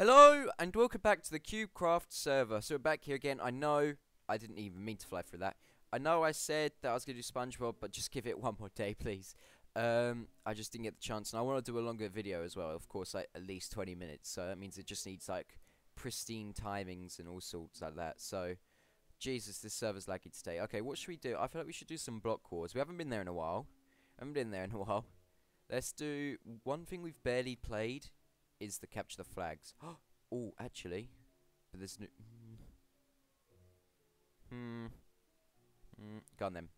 Hello and welcome back to the CubeCraft server. So we're back here again. I know I didn't even mean to fly through that. I know I said that I was going to do SpongeBob, but just give it one more day, please. Um, I just didn't get the chance, and I want to do a longer video as well. Of course, like at least 20 minutes. So that means it just needs like pristine timings and all sorts like that. So, Jesus, this server's laggy today. Okay, what should we do? I feel like we should do some block wars. We haven't been there in a while. haven't been there in a while. Let's do one thing we've barely played is the capture the flags. oh, actually, but there's no. Hmm. Hmm. Go on then.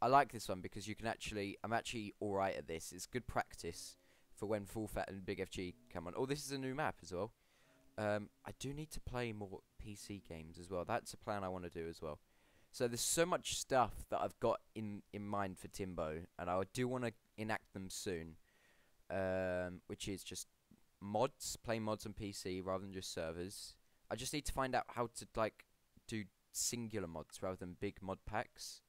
I like this one because you can actually. I'm actually all right at this. It's good practice for when Full Fat and Big FG come on. Oh, this is a new map as well. Um, I do need to play more PC games as well. That's a plan I want to do as well. So there's so much stuff that I've got in in mind for Timbo, and I do want to enact them soon. Um, which is just mods, play mods on PC rather than just servers. I just need to find out how to like do singular mods rather than big mod packs.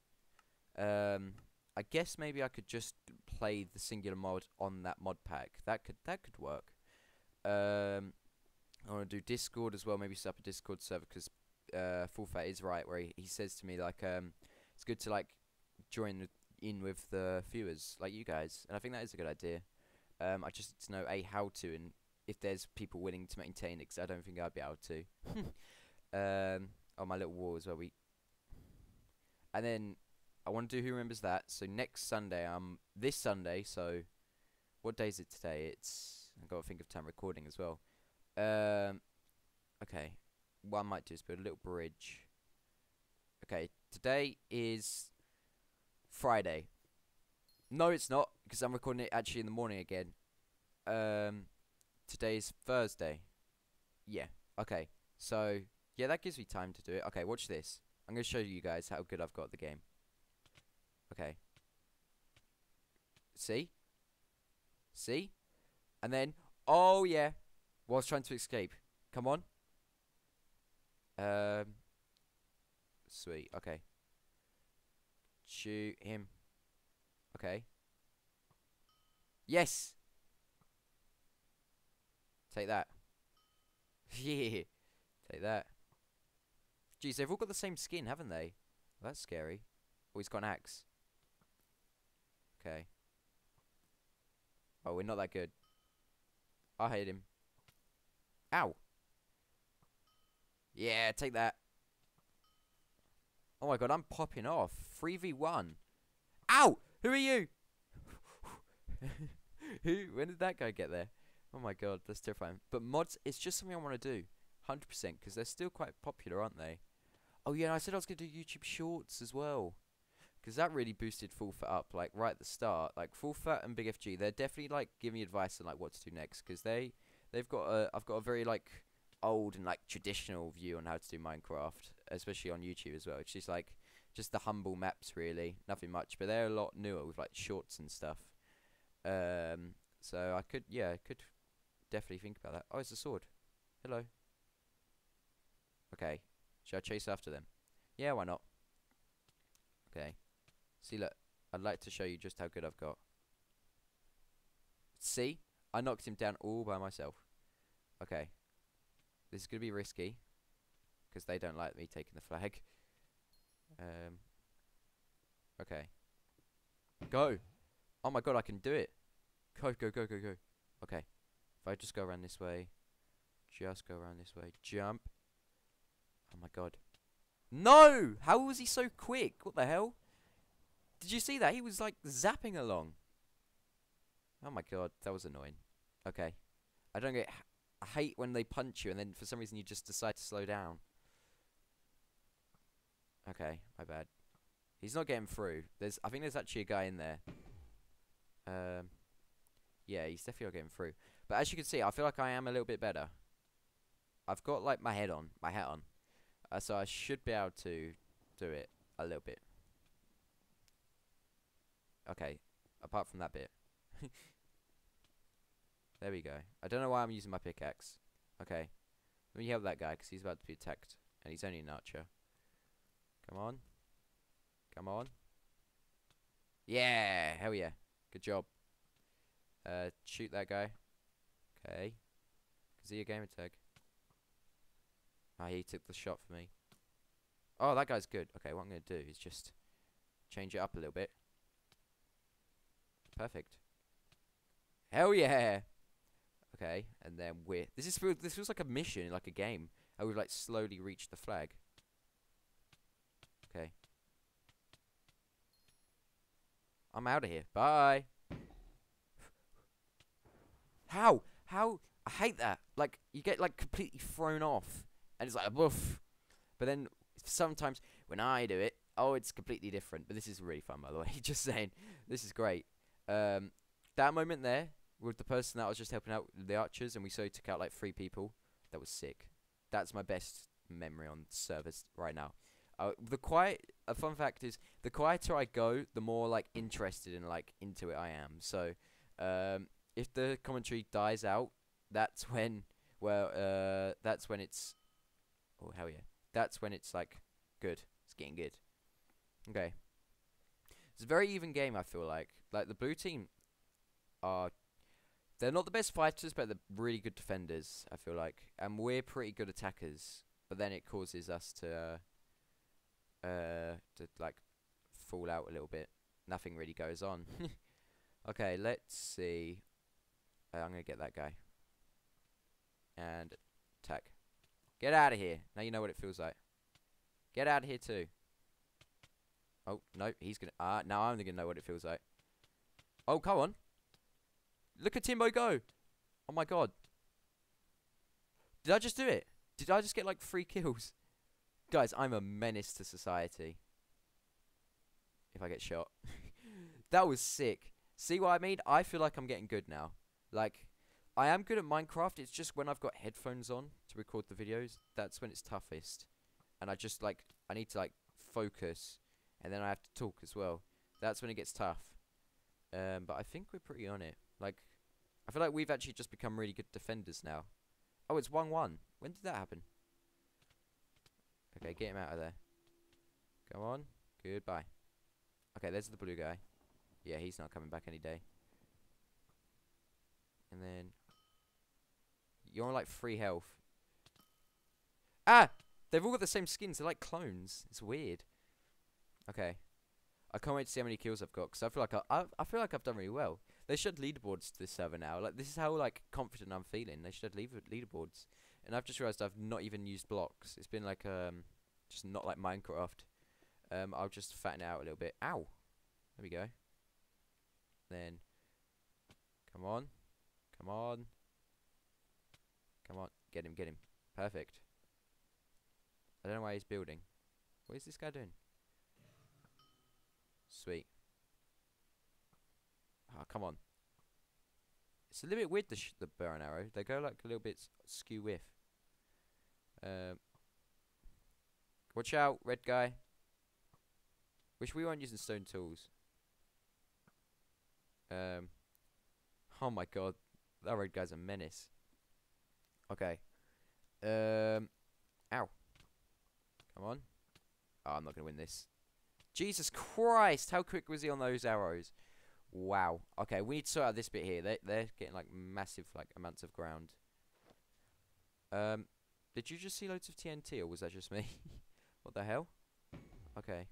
Um, I guess maybe I could just play the singular mod on that mod pack. That could that could work. Um, I want to do Discord as well. Maybe set up a Discord server because uh, Full Fat is right where he, he says to me like um, it's good to like join in with the viewers like you guys, and I think that is a good idea. Um, I just need to know a how to and if there's people willing to maintain it, because I don't think I'd be able to. um, on my little wall as well. We and then I want to do Who Remembers That. So next Sunday, um, this Sunday. So what day is it today? It's I got to think of time recording as well. Um, okay, what I might do is build a little bridge. Okay, today is Friday. No, it's not because I'm recording it actually in the morning again. Um, today's Thursday. Yeah. Okay. So yeah, that gives me time to do it. Okay, watch this. I'm gonna show you guys how good I've got the game. Okay. See? See? And then, oh yeah, was trying to escape. Come on. Um. Sweet. Okay. Shoot him. Okay. Yes. Take that. yeah. Take that. Jeez, they've all got the same skin, haven't they? Well, that's scary. Oh, he's got an axe. Okay. Oh, we're not that good. I hate him. Ow. Yeah, take that. Oh my god, I'm popping off. 3v1. Ow! Who are you? Who? When did that guy get there? Oh my god, that's terrifying. But mods, it's just something I want to do. 100% because they're still quite popular, aren't they? Oh yeah, I said I was going to do YouTube Shorts as well. Because that really boosted Full Fat up, like, right at the start. Like, Full Fat and Big FG, they're definitely, like, giving me advice on, like, what to do next. Because they, they've got a, I've got a very, like, old and, like, traditional view on how to do Minecraft. Especially on YouTube as well. It's just, like, just the humble maps, really. Nothing much. But they're a lot newer with, like, shorts and stuff. Um, so I could, yeah, I could definitely think about that. Oh, it's a sword. Hello. Okay. Should I chase after them? Yeah, why not? Okay. See, look. I'd like to show you just how good I've got. See? I knocked him down all by myself. Okay. This is going to be risky. Because they don't like me taking the flag. Um. Okay. Go! Oh my god, I can do it! Go, go, go, go, go. Okay. If I just go around this way. Just go around this way. Jump. Oh my god. No! How was he so quick? What the hell? Did you see that? He was like zapping along. Oh my god, that was annoying. Okay. I don't get. I hate when they punch you and then for some reason you just decide to slow down. Okay, my bad. He's not getting through. There's, I think there's actually a guy in there. Um, yeah, he's definitely not getting through. But as you can see, I feel like I am a little bit better. I've got like my head on, my hat on. Uh, so I should be able to do it a little bit. Okay, apart from that bit. there we go. I don't know why I'm using my pickaxe. Okay, let me help that guy because he's about to be attacked. And he's only an archer. Come on. Come on. Yeah, hell yeah. Good job. Uh, shoot that guy. Okay. Is he a gamer tag? Ah, he took the shot for me. Oh, that guy's good. Okay, what I'm going to do is just change it up a little bit. Perfect. Hell yeah! Okay, and then we're... This is this feels like a mission, like a game. I would like slowly reach the flag. Okay. I'm out of here. Bye. How? How? I hate that. Like, you get, like, completely thrown off. And it's like, woof. But then, sometimes, when I do it, oh, it's completely different. But this is really fun, by the way. Just saying. This is great. Um, that moment there, with the person that was just helping out, the archers, and we so took out, like, three people. That was sick. That's my best memory on service right now. Uh, the quiet. A fun fact is, the quieter I go, the more like interested and like into it I am. So, um, if the commentary dies out, that's when, well, uh, that's when it's, oh hell yeah, that's when it's like good. It's getting good. Okay. It's a very even game. I feel like, like the blue team are, they're not the best fighters, but they're really good defenders. I feel like, and we're pretty good attackers. But then it causes us to, uh, uh, to like fall out a little bit. Nothing really goes on. okay, let's see. I'm gonna get that guy. And attack. Get out of here. Now you know what it feels like. Get out of here too. Oh, no, he's gonna... Ah, uh, now I'm gonna know what it feels like. Oh, come on. Look at Timbo go. Oh my god. Did I just do it? Did I just get like three kills? Guys, I'm a menace to society. If I get shot. that was sick. See what I mean? I feel like I'm getting good now. Like, I am good at Minecraft. It's just when I've got headphones on to record the videos, that's when it's toughest. And I just, like, I need to, like, focus. And then I have to talk as well. That's when it gets tough. Um, but I think we're pretty on it. Like, I feel like we've actually just become really good defenders now. Oh, it's 1-1. When did that happen? Okay, get him out of there. Come on. Goodbye. Okay, there's the blue guy. Yeah, he's not coming back any day. And then... You're on like free health. Ah! They've all got the same skins. They're like clones. It's weird. Okay. I can't wait to see how many kills I've got because I feel like I, I, feel like I've done really well. They should leaderboards to this server now. Like this is how like confident I'm feeling. They should leave leaderboards. And I've just realised I've not even used blocks. It's been like um just not like Minecraft. Um, I'll just fatten it out a little bit. Ow! There we go. Then, come on, come on, come on, get him, get him. Perfect. I don't know why he's building. What is this guy doing? Sweet. Oh, come on. It's a little bit weird, the, the bow and arrow. They go like a little bit skew with. Um, watch out, red guy. Wish we weren't using stone tools. Um, oh my god, that red guy's a menace. Okay. Um, ow. Come on. Oh, I'm not going to win this. Jesus Christ, how quick was he on those arrows? Wow. Okay, we need to sort out this bit here. They they're getting like massive like amounts of ground. Um, did you just see loads of TNT or was that just me? what the hell? Okay.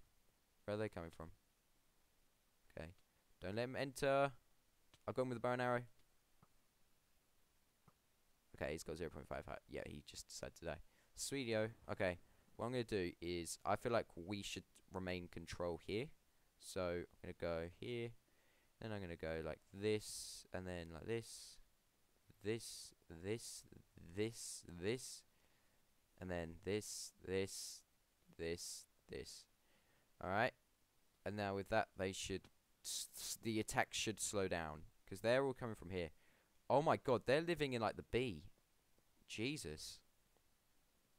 Where are they coming from? Okay. Don't let him enter. I've gone with the bow and arrow. Okay, he's got 0 0.5 height. Yeah, he just decided to die. Sweetio. Okay. What I'm going to do is, I feel like we should remain control here. So, I'm going to go here. Then I'm going to go like this, and then like this, this, this, this, this, and then this, this, this, this. Alright? And now with that, they should, the attack should slow down. Because they're all coming from here. Oh my god, they're living in like the B. Jesus.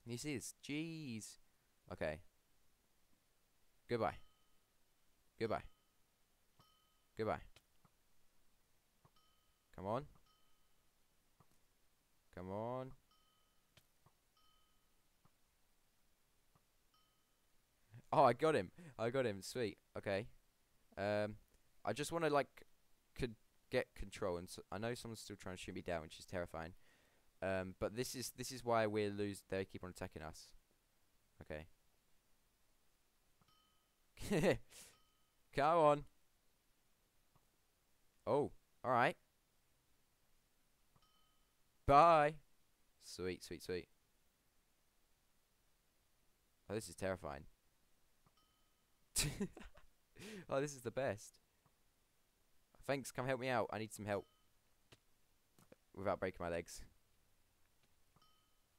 You see this? Jeez. Okay. Goodbye. Goodbye. Goodbye. Come on. Come on. Oh, I got him. I got him. Sweet. Okay. Um, I just want to like could get control, and so I know someone's still trying to shoot me down, which is terrifying. Um, but this is this is why we lose. They keep on attacking us. Okay. Come on. Oh, all right. Bye. Sweet, sweet, sweet. Oh, this is terrifying. oh, this is the best. Thanks, come help me out. I need some help. Without breaking my legs.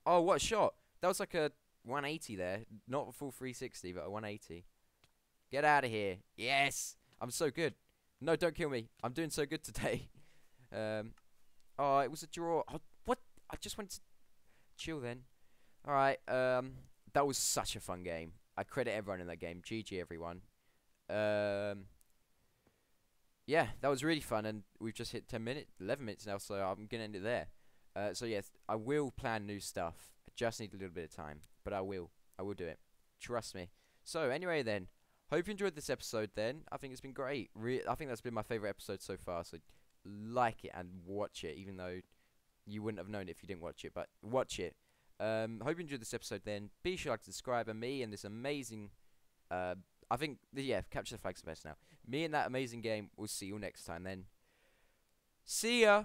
Oh, what shot! That was like a 180 there. Not a full 360, but a 180. Get out of here. Yes! I'm so good. No, don't kill me. I'm doing so good today. um, oh, it was a draw. Oh, what? I just went to chill then. Alright, um, that was such a fun game. I credit everyone in that game. GG, everyone. Um, yeah, that was really fun, and we've just hit 10 minutes, 11 minutes now, so I'm going to end it there. Uh, so, yes, I will plan new stuff. I just need a little bit of time, but I will. I will do it. Trust me. So, anyway, then, hope you enjoyed this episode, then. I think it's been great. Re I think that's been my favourite episode so far, so like it and watch it, even though you wouldn't have known it if you didn't watch it, but watch it. Um, hope you enjoyed this episode then. Be sure to subscribe and me and this amazing uh, I think, yeah, capture the flag's the best now. Me and that amazing game. We'll see you next time then. See ya!